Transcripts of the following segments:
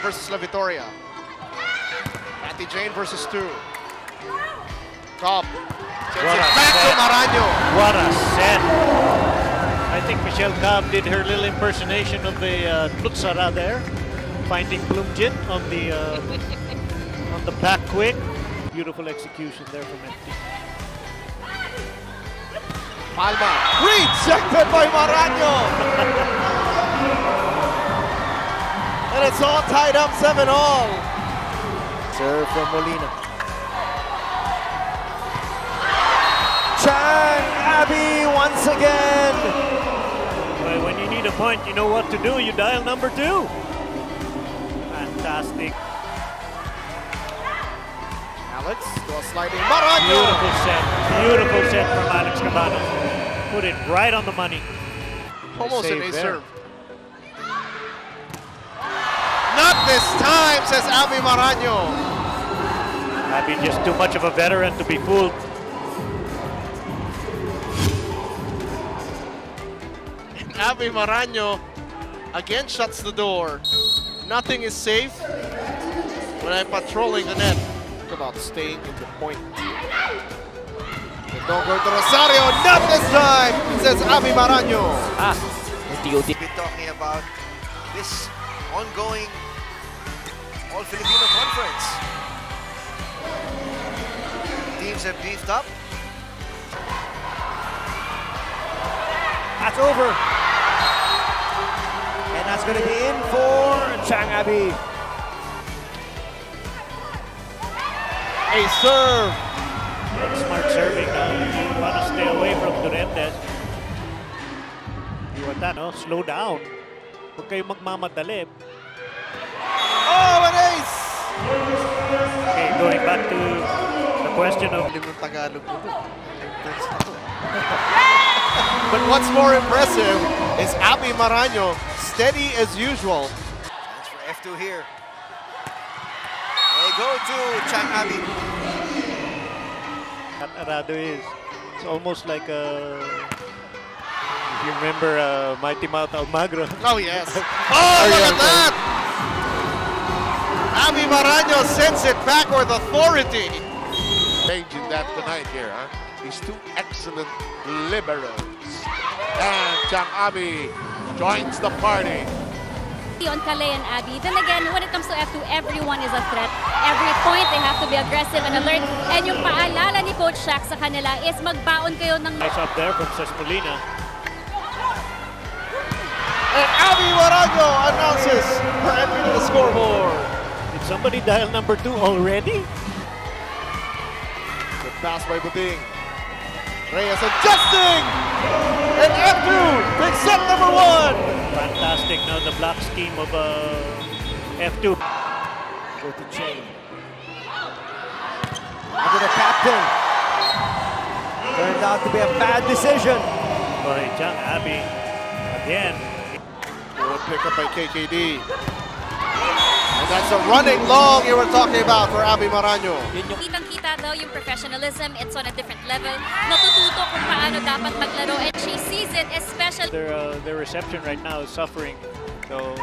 versus La Victoria. Matty Jane versus two. Cobb. Sends What it a back to set. Maraño. What a set! I think Michelle Cobb did her little impersonation of the uh, Nootsara there, finding Pleumjit on the uh, on the back quick. Beautiful execution there from FT. Palma. Rejected by Maraño. and it's all tied up 7 all. Serve from Molina. Chang Abbey once again. Well, when you need a point, you know what to do. You dial number two. Fantastic. Alex to sliding Maraño. Beautiful set. Beautiful set from Alex Cabana. Put it right on the money. Almost an Save ace there. serve. This time, says Abby Maraño. Abby just too much of a veteran to be fooled. Abby Maraño again shuts the door. Nothing is safe when I'm patrolling the net. Talk about staying in the point. Don't go to Rosario, not this time, says Abby Maraño. Ah, unti-unti. been talking about this ongoing All Filipino Conference. Teams have beefed up. That's over. And that's going to be in for Chang Abbey. A serve. That's smart serving. Now you want to stay away from Durendez. You want that, no? Slow down. Huwag kayong magmamadali. Going back to the question of Tagalog ko dun. Intense na to. But what's more impressive is Abby Marano, steady as usual. Chance for F2 here. They go to Chang Abbey. that Arado is. It's almost like a... If you remember uh, Mighty Mouth Almagro. Oh, yes. Oh, look at that! Abby Maraño sends it back with authority. changing that tonight here, huh? These two excellent liberals. And Chang Abi joins the party. on Calais and Abby. Then again, when it comes to F2, everyone is a threat. Every point, they have to be aggressive and alert. And yung paalala ni Coach Shaq sa kanila is magbaon kayo ng Nice up there from Cespolina. And Abby Maraño announces somebody dial number two already? Good pass by Buting. Reyes adjusting! And F2 picks up number one! Fantastic now the block scheme of uh, F2. Go to Chain. Under the captain. Turned out to be a bad decision. By Chang Abi. Again, Good pick up by KKD. And that's a running long you were talking about for Abby Maraño. Kitang-kita daw yung professionalism. It's on a different level. Natututo kung paano dapat maglaro. And she sees it, especially their uh, their reception right now is suffering. So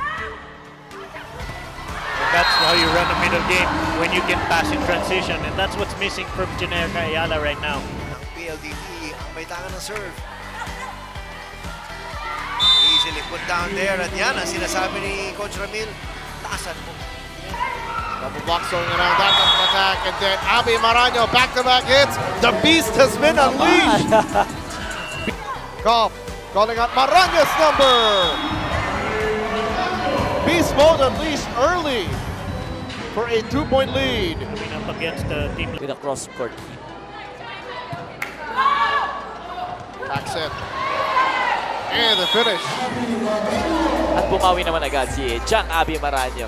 and that's how you run a middle game when you can pass in transition, and that's what's missing from Janerka Ayala right now. ng PLDT ang may tangan ng serve. Easily put down there. At yan ang sinasabi ni Coach Ramil. Taasan mo. Double blocks going around that attack. And then Abby Marano back-to-back hits. The beast has been unleashed. Cobb calling out Marano's number. Beast mode unleashed early for a two-point lead. Coming up against the team With a cross court. Back set. And the finish. At bumawi naman agad si Chang Abi Maranyo.